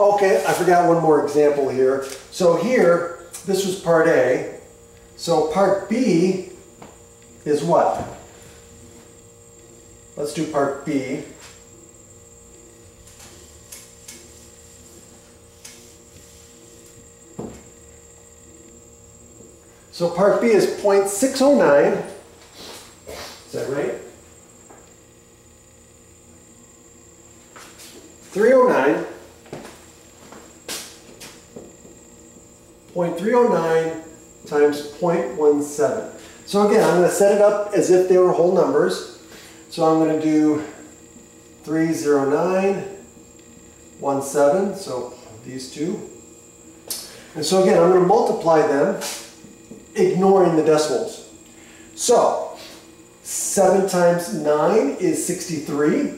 Okay, I forgot one more example here. So here, this was part A. So part B is what? Let's do part B. So part B is 0.609. Is that right? 309. 0.309 times 0.17. So again, I'm going to set it up as if they were whole numbers. So I'm going to do 309, 17, so these two. And so again, I'm going to multiply them, ignoring the decimals. So 7 times 9 is 63.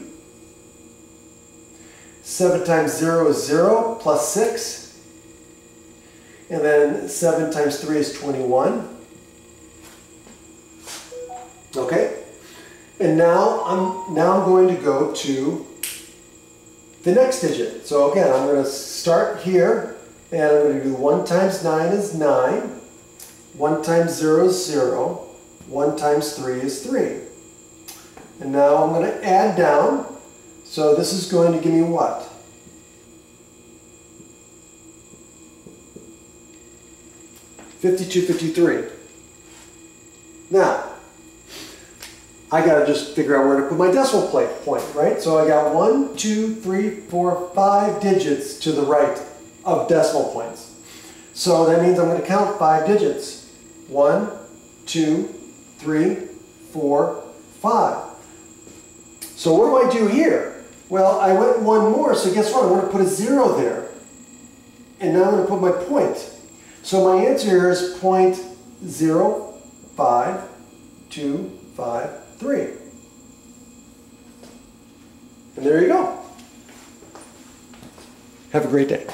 7 times 0 is 0, plus 6. And then 7 times 3 is 21. Okay? And now I'm now I'm going to go to the next digit. So again, I'm going to start here and I'm going to do 1 times 9 is 9. 1 times 0 is 0. 1 times 3 is 3. And now I'm going to add down. So this is going to give me what? Fifty-two, fifty-three. Now, I got to just figure out where to put my decimal plate point, right? So I got one, two, three, four, five digits to the right of decimal points. So that means I'm going to count five digits. One, two, three, four, five. So what do I do here? Well, I went one more, so guess what? I'm to put a zero there. And now I'm going to put my point. So my answer here is point zero five two five three. And there you go. Have a great day.